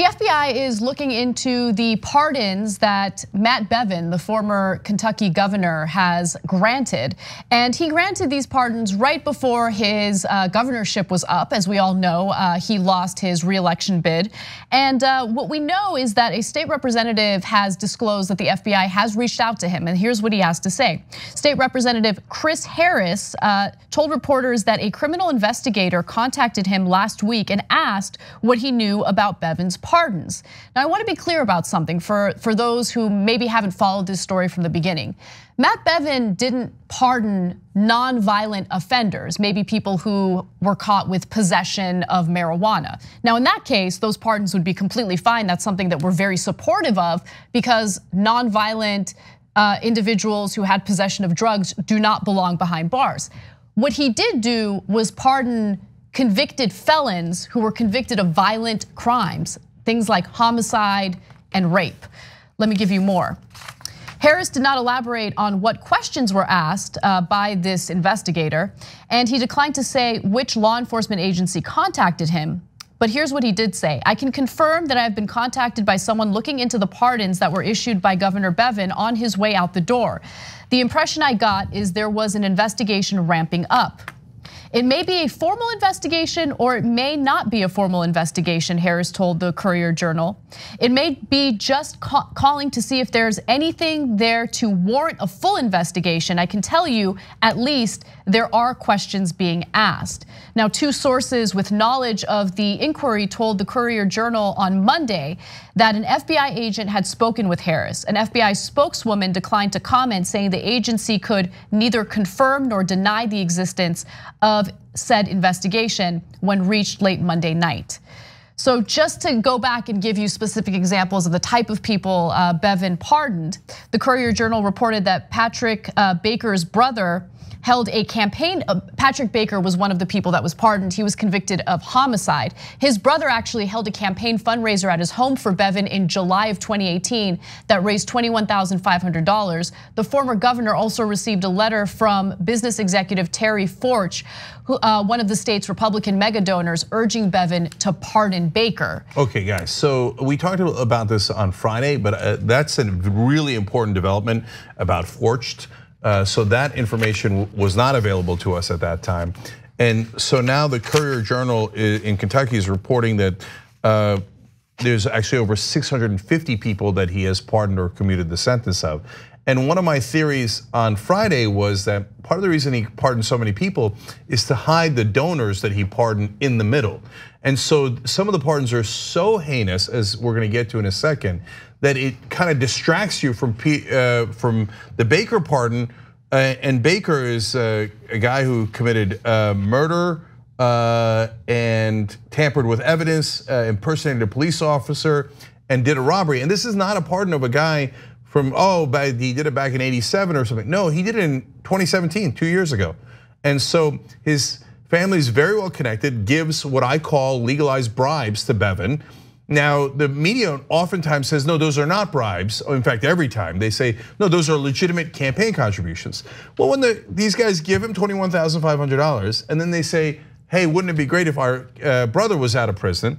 The FBI is looking into the pardons that Matt Bevin, the former Kentucky governor, has granted. And he granted these pardons right before his uh, governorship was up. As we all know, uh, he lost his reelection bid. And uh, what we know is that a state representative has disclosed that the FBI has reached out to him. And here's what he has to say State Representative Chris Harris told reporters that a criminal investigator contacted him last week and asked what he knew about Bevin's pardons. Now, I want to be clear about something for, for those who maybe haven't followed this story from the beginning. Matt Bevin didn't pardon non-violent offenders, maybe people who were caught with possession of marijuana. Now, in that case, those pardons would be completely fine. That's something that we're very supportive of because non-violent uh, individuals who had possession of drugs do not belong behind bars. What he did do was pardon convicted felons who were convicted of violent crimes, things like homicide and rape. Let me give you more. Harris did not elaborate on what questions were asked uh, by this investigator, and he declined to say which law enforcement agency contacted him. But here's what he did say I can confirm that I've been contacted by someone looking into the pardons that were issued by Governor Bevin on his way out the door. The impression I got is there was an investigation ramping up. It may be a formal investigation or it may not be a formal investigation, Harris told the Courier Journal. It may be just calling to see if there's anything there to warrant a full investigation. I can tell you, at least, there are questions being asked. Now, two sources with knowledge of the inquiry told the Courier Journal on Monday that an FBI agent had spoken with Harris. An FBI spokeswoman declined to comment, saying the agency could neither confirm nor deny the existence of said investigation when reached late Monday night. So just to go back and give you specific examples of the type of people uh, Bevin pardoned, the Courier Journal reported that Patrick uh, Baker's brother held a campaign. Uh, Patrick Baker was one of the people that was pardoned. He was convicted of homicide. His brother actually held a campaign fundraiser at his home for Bevin in July of 2018 that raised $21,500. The former governor also received a letter from business executive Terry Forcht, who, uh, one of the state's Republican mega donors, urging Bevin to pardon Baker. Okay, guys, so we talked about this on Friday, but uh, that's a really important development about Forcht. Uh, so that information was not available to us at that time. And so now the Courier Journal in Kentucky is reporting that uh, there's actually over 650 people that he has pardoned or commuted the sentence of. And one of my theories on Friday was that part of the reason he pardoned so many people is to hide the donors that he pardoned in the middle. And so some of the pardons are so heinous, as we're gonna get to in a second, that it kind of distracts you from uh, from the Baker pardon. Uh, and Baker is a guy who committed uh, murder and tampered with evidence, impersonated a police officer, and did a robbery. And this is not a pardon of a guy from oh, he did it back in '87 or something. No, he did it in 2017, two years ago. And so his family is very well connected, gives what I call legalized bribes to Bevin. Now, the media oftentimes says, no, those are not bribes. In fact, every time they say, no, those are legitimate campaign contributions. Well, when the, these guys give him $21,500 and then they say, hey, wouldn't it be great if our uh, brother was out of prison?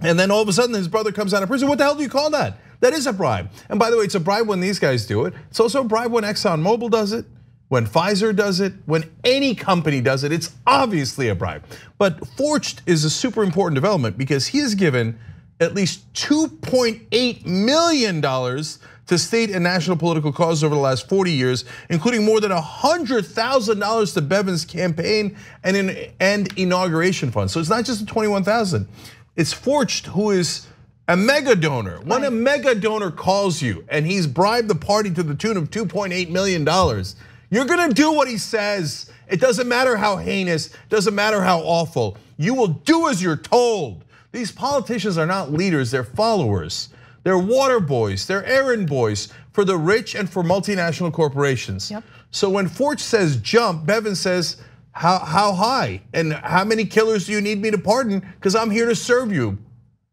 And then all of a sudden his brother comes out of prison. What the hell do you call that? That is a bribe. And by the way, it's a bribe when these guys do it. It's also a bribe when ExxonMobil does it when Pfizer does it, when any company does it, it's obviously a bribe. But Forcht is a super important development because he has given at least $2.8 million to state and national political causes over the last 40 years, including more than $100,000 to Bevin's campaign and, in, and inauguration fund. So it's not just the 21,000. It's Forcht who is a mega donor. When a mega donor calls you and he's bribed the party to the tune of $2.8 million, you're gonna do what he says. It doesn't matter how heinous, doesn't matter how awful. You will do as you're told. These politicians are not leaders, they're followers. They're water boys, they're errand boys for the rich and for multinational corporations. Yep. So when Forcht says jump, Bevin says, how, how high? And how many killers do you need me to pardon? Because I'm here to serve you.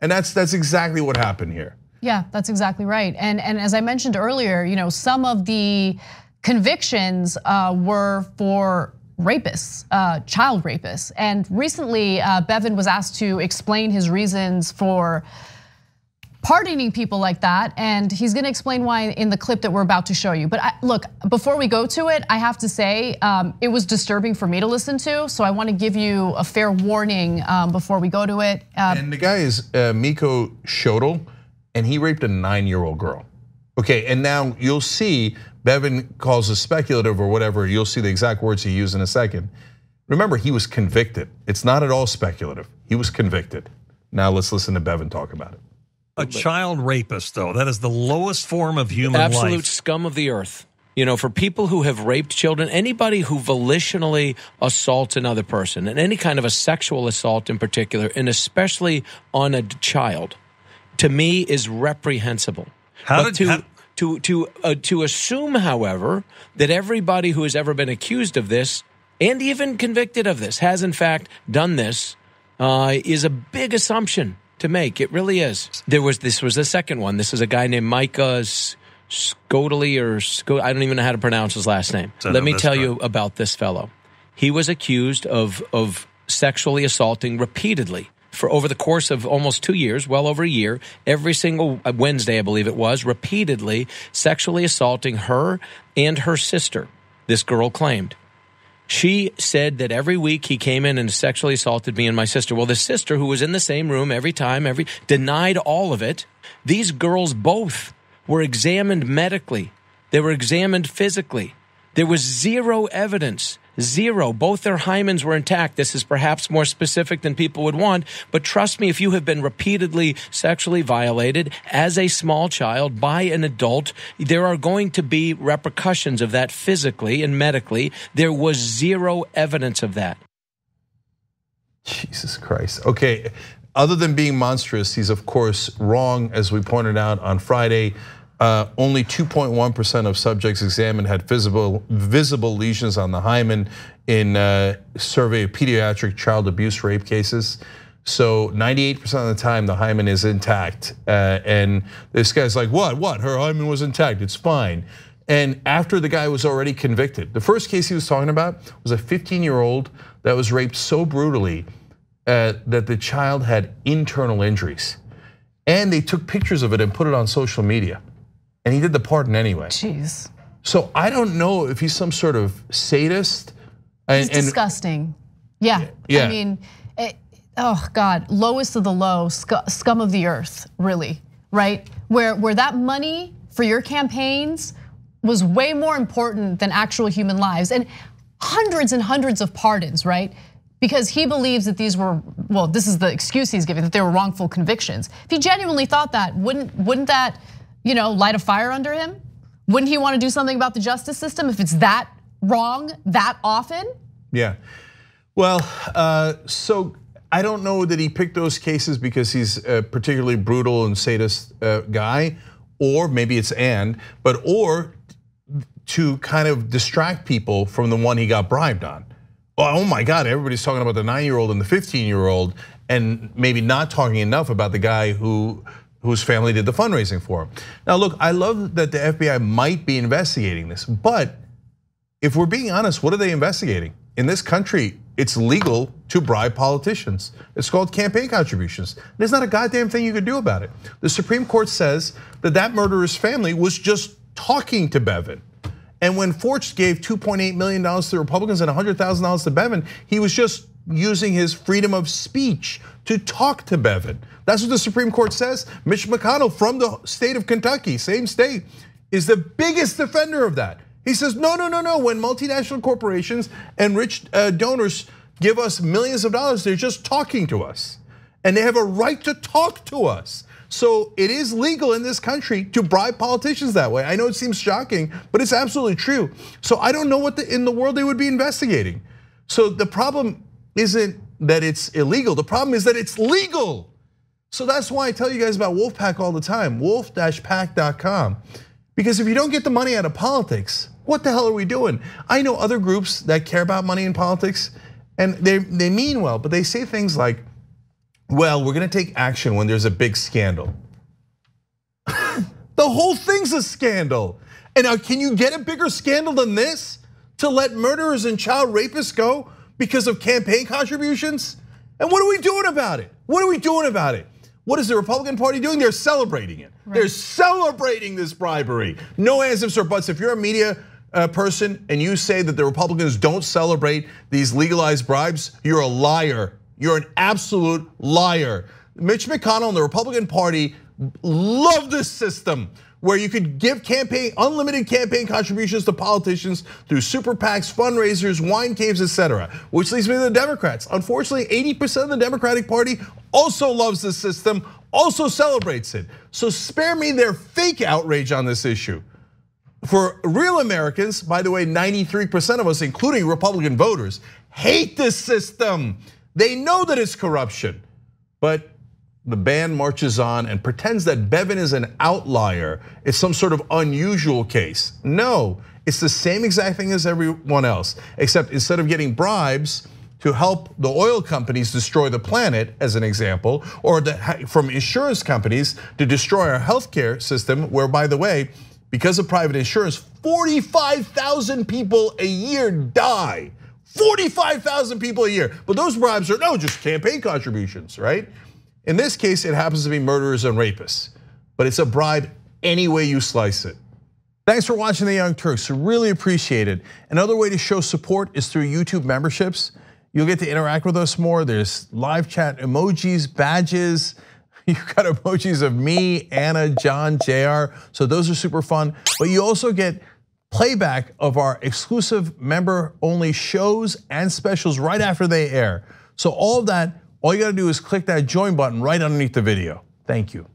And that's that's exactly what happened here. Yeah, that's exactly right. And and as I mentioned earlier, you know, some of the convictions uh, were for rapists, uh, child rapists. And recently, uh, Bevin was asked to explain his reasons for pardoning people like that, and he's gonna explain why in the clip that we're about to show you. But I, look, before we go to it, I have to say um, it was disturbing for me to listen to, so I wanna give you a fair warning um, before we go to it. Uh, and the guy is uh, Micah Schoettle, and he raped a nine-year-old girl. Okay, and now you'll see Bevin calls it speculative or whatever. You'll see the exact words he used in a second. Remember, he was convicted. It's not at all speculative. He was convicted. Now let's listen to Bevin talk about it. A child rapist, though, that is the lowest form of human Absolute life. scum of the earth. You know, for people who have raped children, anybody who volitionally assaults another person, and any kind of a sexual assault in particular, and especially on a child, to me is reprehensible. How but did to, how, to to uh, to assume, however, that everybody who has ever been accused of this and even convicted of this has in fact done this uh, is a big assumption to make. It really is. There was this was the second one. This is a guy named Micah Scodely or Sco- I don't even know how to pronounce his last name. So Let me tell you about this fellow. He was accused of of sexually assaulting repeatedly for over the course of almost two years, well over a year, every single uh, Wednesday, I believe it was, repeatedly sexually assaulting her and her sister. This girl claimed. She said that every week he came in and sexually assaulted me and my sister. Well, the sister, who was in the same room every time, every denied all of it. These girls both were examined medically. They were examined physically. There was zero evidence. Zero. Both their hymens were intact. This is perhaps more specific than people would want, but trust me, if you have been repeatedly sexually violated as a small child by an adult, there are going to be repercussions of that physically and medically. There was zero evidence of that. Jesus Christ. Okay. Other than being monstrous, he's of course wrong, as we pointed out on Friday. Uh, only 2.1% of subjects examined had visible, visible lesions on the hymen in a survey of pediatric child abuse rape cases. So 98% of the time, the hymen is intact. Uh, and this guy's like, what, what? Her hymen was intact, it's fine. And after the guy was already convicted, the first case he was talking about was a 15 year old that was raped so brutally uh, that the child had internal injuries. And they took pictures of it and put it on social media and he did the pardon anyway. Jeez. So I don't know if he's some sort of sadist. And, he's disgusting. Yeah. yeah. I mean, it, oh God, lowest of the low, scum of the earth, really, right? Where where that money for your campaigns was way more important than actual human lives, and hundreds and hundreds of pardons, right? Because he believes that these were, well, this is the excuse he's giving that they were wrongful convictions. If he genuinely thought that, wouldn't wouldn't that you know, light a fire under him? Wouldn't he want to do something about the justice system if it's that wrong that often? Yeah. Well, uh, so I don't know that he picked those cases because he's a particularly brutal and sadist uh, guy, or maybe it's and, but or to kind of distract people from the one he got bribed on. Oh my God, everybody's talking about the nine year old and the 15 year old, and maybe not talking enough about the guy who whose family did the fundraising for him. Now, look, I love that the FBI might be investigating this, but if we're being honest, what are they investigating? In this country, it's legal to bribe politicians. It's called campaign contributions. There's not a goddamn thing you could do about it. The Supreme Court says that that murderer's family was just talking to Bevin. And when Forcht gave $2.8 million to the Republicans and $100,000 to Bevin, he was just using his freedom of speech to talk to Bevin. That's what the Supreme Court says. Mitch McConnell from the state of Kentucky, same state, is the biggest defender of that. He says, no, no, no, no. When multinational corporations and rich uh, donors give us millions of dollars, they're just talking to us. And they have a right to talk to us. So it is legal in this country to bribe politicians that way. I know it seems shocking, but it's absolutely true. So I don't know what the, in the world they would be investigating. So the problem isn't that it's illegal. The problem is that it's legal. So that's why I tell you guys about Wolf PAC all the time, wolf-pac.com. Because if you don't get the money out of politics, what the hell are we doing? I know other groups that care about money in politics, and they, they mean well, but they say things like, well, we're gonna take action when there's a big scandal. the whole thing's a scandal. And now, can you get a bigger scandal than this? to let murderers and child rapists go because of campaign contributions? And what are we doing about it? What are we doing about it? What is the Republican Party doing? They're celebrating it. Right. They're celebrating this bribery. No ands, ifs, or buts. If you're a media uh, person and you say that the Republicans don't celebrate these legalized bribes, you're a liar. You're an absolute liar. Mitch McConnell and the Republican Party love this system where you could give campaign unlimited campaign contributions to politicians through super PACs, fundraisers, wine caves, etc. Which leads me to the Democrats. Unfortunately, 80% of the Democratic Party also loves this system, also celebrates it. So spare me their fake outrage on this issue. For real Americans, by the way, 93% of us, including Republican voters, hate this system. They know that it's corruption. But the band marches on and pretends that Bevin is an outlier. It's some sort of unusual case. No, it's the same exact thing as everyone else, except instead of getting bribes to help the oil companies destroy the planet, as an example, or from insurance companies to destroy our healthcare system, where, by the way, because of private insurance, 45,000 people a year die. 45,000 people a year. But those bribes are no, just campaign contributions, right? In this case, it happens to be murderers and rapists, but it's a bribe any way you slice it. Thanks for watching The Young Turks, really appreciate it. Another way to show support is through YouTube memberships. You'll get to interact with us more. There's live chat emojis, badges. You've got emojis of me, Ana, John, JR. So those are super fun. But you also get playback of our exclusive member only shows and specials right after they air. So all of that all you gotta do is click that join button right underneath the video. Thank you.